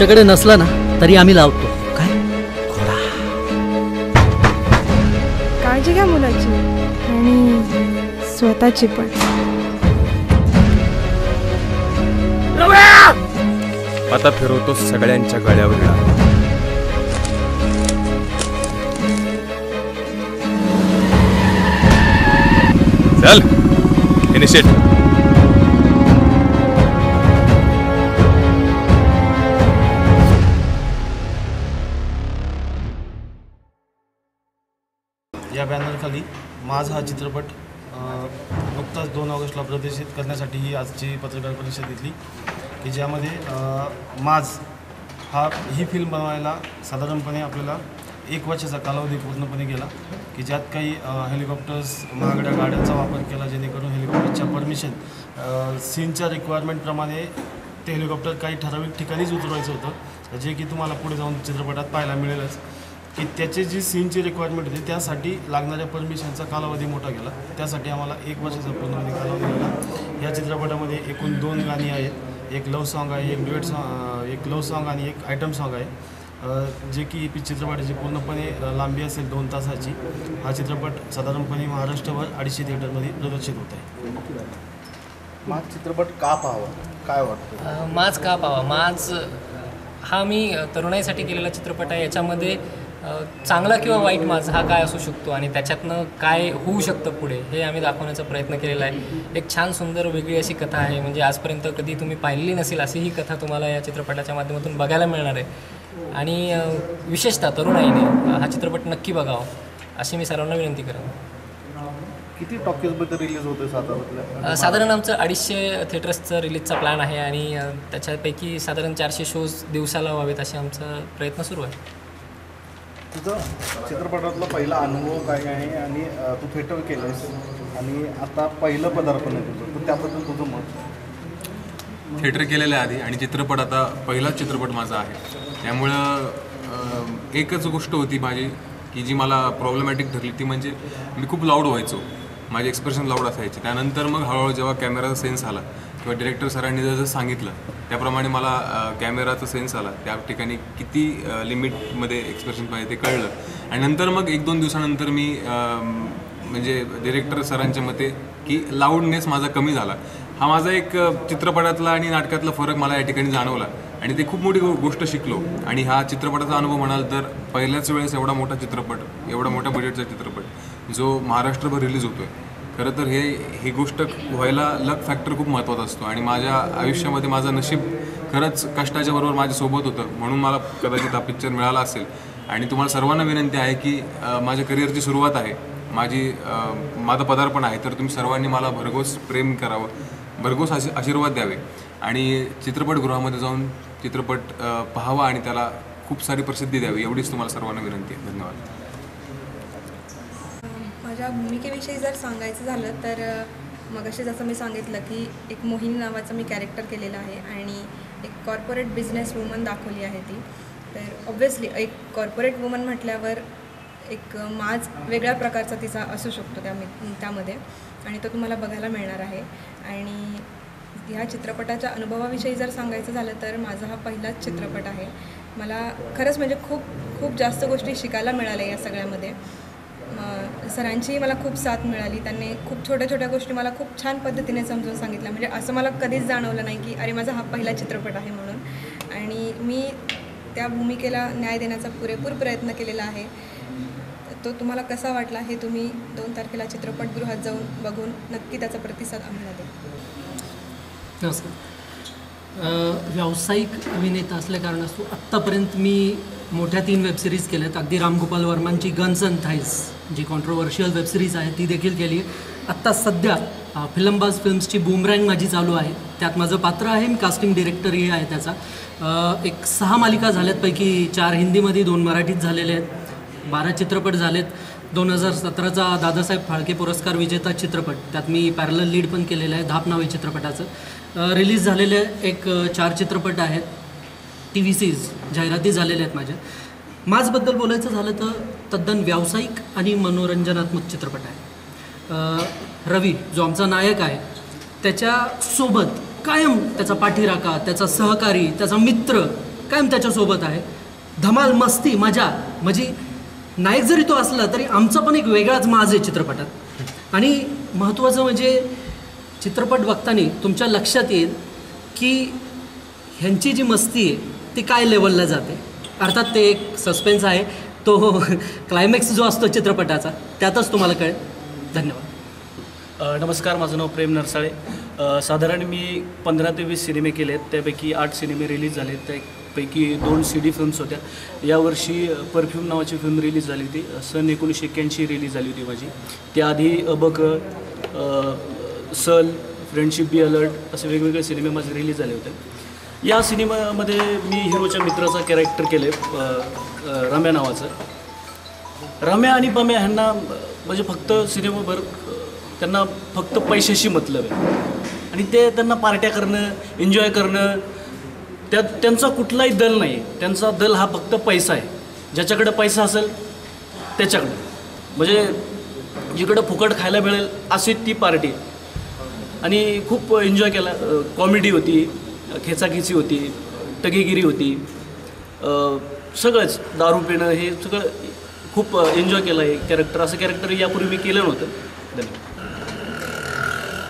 आमच्याकडे नसला ना तरी आम्ही लावतो. काय? घोडा काळजी घ्या मुलाची. आणि स्वतःची पण. आता फिरवतो सगळ्यांच्या गळ्यावर. चल इनिशिएट या बॅनरखाली माझ हा चित्रपट नुकताच दोन ऑगस्टला प्रदर्शित करण्यासाठी ही आजची पत्रकार परिषद घेतली की ज्यामध्ये माझ हा ही फिल्म बनवायला साधारणपणे आपल्याला एक वर्षाचा कालावधी पूर्णपणे गेला की ज्यात काही हेलिकॉप्टर्स महागड्या गाड्यांचा वापर केला जेणेकरून हेलिकॉप्टरच्या परमिशन सीनच्या रिक्वायरमेंटप्रमाणे ते हेलिकॉप्टर काही ठराविक ठिकाणीच उतरवायचं होतं जे की तुम्हाला पुढे जाऊन चित्रपटात पाहायला मिळेलच. की त्याची जी सीनची रिक्वायरमेंट होती त्यासाठी लागणाऱ्या परमिशनचा कालावधी मोठा गेला. त्यासाठी आम्हाला एक वर्षाचा पूर्णपणे कालावधी गेला या चित्रपटामध्ये एकूण दोन गाणी आहेत. एक लव सॉन्ग आहे एक ड्युएट सॉन्ग एक लव सॉन्ग आणि एक आयटम सॉन्ग आहे. जे की पी चित्रपटाची पूर्णपणे लांबी असेल दोन तासाची. हा चित्रपट साधारणपणे महाराष्ट्रभर अडीचशे थिएटरमध्ये प्रदर्शित होत आहे. माझ चित्रपट का पाहावा? काय वाटतं? माज का पावा माज हा मी तरुणाईसाठी केलेला चित्रपट आहे. याच्यामध्ये चांगला किंवा वाईट माज हा काय असू शकतो आणि त्याच्यातनं काय होऊ शकतं पुढे हे आम्ही दाखवण्याचा प्रयत्न केलेला आहे. एक छान सुंदर वेगळी अशी कथा आहे म्हणजे आजपर्यंत कधी तुम्ही पाहिलेली नसेल अशी ही कथा तुम्हाला या चित्रपटाच्या माध्यमातून बघायला मिळणार आहे. आणि विशेषतः तरुणाईने हा चित्रपट नक्की बघावा अशी मी सर्वांना विनंती करेन किती टॉकीजमध्ये रिलीज होते साधारण साधारण आमचं अडीचशे थिएटर्सचं रिलीजचा प्लॅन आहे आणि त्याच्यापैकी साधारण चारशे शोज दिवसाला व्हावेत असे आमचा प्रयत्न सुरू आहे. तुझं चित्रपटातला पहिला अनुभव काय आहे आणि तू थिएटर केलंस आणि आता पहिलं पदार्पण आहे तुझं. तर त्याबद्दल तुझं मत? थिएटर केलेलं आहे आधी आणि चित्रपट आता पहिलाच चित्रपट माझा आहे. त्यामुळं एकच गोष्ट होती माझी की जी मला प्रॉब्लेमॅटिक ठरली ती म्हणजे मी खूप लाऊड व्हायचो. माझे एक्सप्रेशन लाऊड असायचे. त्यानंतर मग हळूहळू जेव्हा कॅमेराचा सेन्स आला किंवा डिरेक्टर सरांनी जसं सांगितलं त्याप्रमाणे मला कॅमेराचा सेन्स आला. त्या ठिकाणी किती लिमिटमध्ये एक्सप्रेशन पाहिजे ते कळलं. आणि नंतर मग एक दोन दिवसानंतर मी म्हणजे डिरेक्टर सरांच्या मते की लाऊडनेस माझा कमी झाला. हा माझा एक चित्रपटातला आणि नाटकातला फरक मला या ठिकाणी जाणवला. आणि ते खूप मोठी गो- गोष्ट शिकलो. आणि हा चित्रपटाचा अनुभव म्हणाल तर पहिल्याच वेळेस एवढा मोठा चित्रपट एवढा मोठ्या बजेटचा चित्रपट जो महाराष्ट्रभर रिलीज होतोय. खरं तर हे ही गोष्ट व्हायला लक फॅक्टर खूप महत्त्वाचा असतो. आणि माझ्या आयुष्यामध्ये माझं नशीब खरंच कष्टाच्या बरोबर माझ्यासोबत होतं म्हणून मला कदाचित हा पिक्चर मिळाला असेल. आणि तुम्हाला सर्वांना विनंती आहे की माझ्या करिअरची सुरुवात आहे. माझी माझं पदार्पण आहे. तर तुम्ही सर्वांनी मला भरघोस प्रेम करावं भरघोस आशी आशीर्वाद द्यावे. आणि चित्रपटगृहामध्ये जाऊन चित्रपट पाहावा आणि त्याला खूप सारी प्रसिद्धी द्यावी एवढीच तुम्हाला सर्वांना विनंती आहे. धन्यवाद. माझ्या भूमिकेविषयी जर सांगायचं झालं तर मग असे जसं मी सांगितलं की एक मोहिनी नावाचं मी कॅरेक्टर केलेलं आहे आणि एक कॉर्पोरेट बिझनेस वुमन दाखवली आहे ती. तर ऑब्व्हियसली एक कॉर्पोरेट वुमन म्हटल्यावर एक माज वेगळ्या प्रकारचा तिचा असू शकतो त्या त्यामध्ये आणि तो तुम्हाला बघायला मिळणार आहे. आणि ह्या चित्रपटाच्या अनुभवाविषयी जर सांगायचं झालं तर माझा हा पहिलाच चित्रपट आहे. मला खरंच म्हणजे खूप खूप जास्त गोष्टी शिकायला मिळाल्या या सगळ्यामध्ये. सरांचीही मला खूप साथ मिळाली. त्यांनी खूप छोट्या छोट्या गोष्टी मला खूप छान पद्धतीने समजून सांगितल्या. म्हणजे असं मला कधीच जाणवलं नाही की अरे माझा हा पहिला चित्रपट आहे म्हणून. आणि मी त्या भूमिकेला न्याय देण्याचा पुरेपूर प्रयत्न केलेला आहे. तो तुम्हाला कसा वाटला हे तुम्ही दोन तारखेला चित्रपटगृहात जाऊन बघून नक्की त्याचा प्रतिसाद आम्हाला द्या. नमस्कार. व्यावसायिक अभिनेता असल्या कारणास्तव आत्तापर्यंत मी मोठ्या तीन वेबसिरीज केल्यात. अगदी रामगोपाल वर्मांची गन्स अँड थाईस जी कॉन्ट्रोवर्शियल वेबसिरीज आहे ती देखील केली आहे. आत्ता सध्या फिल्मबाज फिल्म्सची बूमरँग माझी चालू आहे. त्यात माझं पात्र आहे मी कास्टिंग डिरेक्टरही आहे त्याचा. एक सहा मालिका झाल्यातपैकी चार हिंदीमध्ये दोन मराठीत झालेले आहेत. बारा चित्रपट झालेत. दोन हजार सतराचा दादासाहेब फाळके पुरस्कार विजेता चित्रपट. त्यात मी पॅरल लीड पण केलेलं आहे धाप नावे चित्रपटाचं. रिलीज झालेले एक चार चित्रपट आहेत. टी व्ही सीज जाहिराती झालेल्या आहेत माझ्या. माझबद्दल बोलायचं झालं तर तद्दन व्यावसायिक आणि मनोरंजनात्मक चित्रपट आहे. रवी जो आमचा नायक आहे त्याच्यासोबत कायम त्याचा पाठीराखा त्याचा सहकारी त्याचा मित्र कायम त्याच्यासोबत आहे. धमाल मस्ती मजा म्हणजे नायक जरी तो असला तरी आमचा पण एक वेगळाच माज आहे चित्रपटात. आणि महत्त्वाचं म्हणजे चित्रपट बघताना तुमच्या लक्षात येईल की ह्यांची जी मस्ती आहे ती काय लेवलला जाते? अर्थात ते एक सस्पेन्स आहे. तो क्लायमॅक्स जो असतो चित्रपटाचा त्यातच तुम्हाला कळेल. धन्यवाद. नमस्कार माझं नाव प्रेम नरसाळे. साधारण मी पंधरा ते वीस सिनेमे केले आहेत. त्यापैकी आठ सिनेमे रिलीज झाले त्यापैकी दोन सी डी फिल्म्स होत्या. यावर्षी परफ्यूम नावाची फिल्म रिलीज झाली होती. सन एकोणीसशे एक्क्याऐंशी रिलीज झाली होती माझी. त्याआधी अबक सल फ्रेंडशिप बी अलर्ट असे वेगवेगळे सिनेमे माझे रिलीज झाले होते. या सिनेमामध्ये मी हिरोच्या मित्राचा कॅरेक्टर केले रम्या नावाचं. रम्या आणि बम्या ह्यांना म्हणजे फक्त सिनेमाभर त्यांना फक्त पैशाशी मतलब आहे. आणि ते त्यांना पार्ट्या करणं एन्जॉय करणं त्यात त्यांचा कुठलाही दल नाही. आहे त्यांचा दल हा फक्त पैसा आहे. ज्याच्याकडं पैसा असेल त्याच्याकडं. म्हणजे जिकडं फुकट खायला मिळेल अशी ती पार्टी आहे. आणि खूप एन्जॉय केला. कॉमेडी होती खेचाखेची होती टगेगिरी होती. सगळंच दारू पिणं हे सगळं खूप एन्जॉय केलं हे कॅरेक्टर असं कॅरेक्टर यापूर्वी मी केलं नव्हतं. धन्यवाद.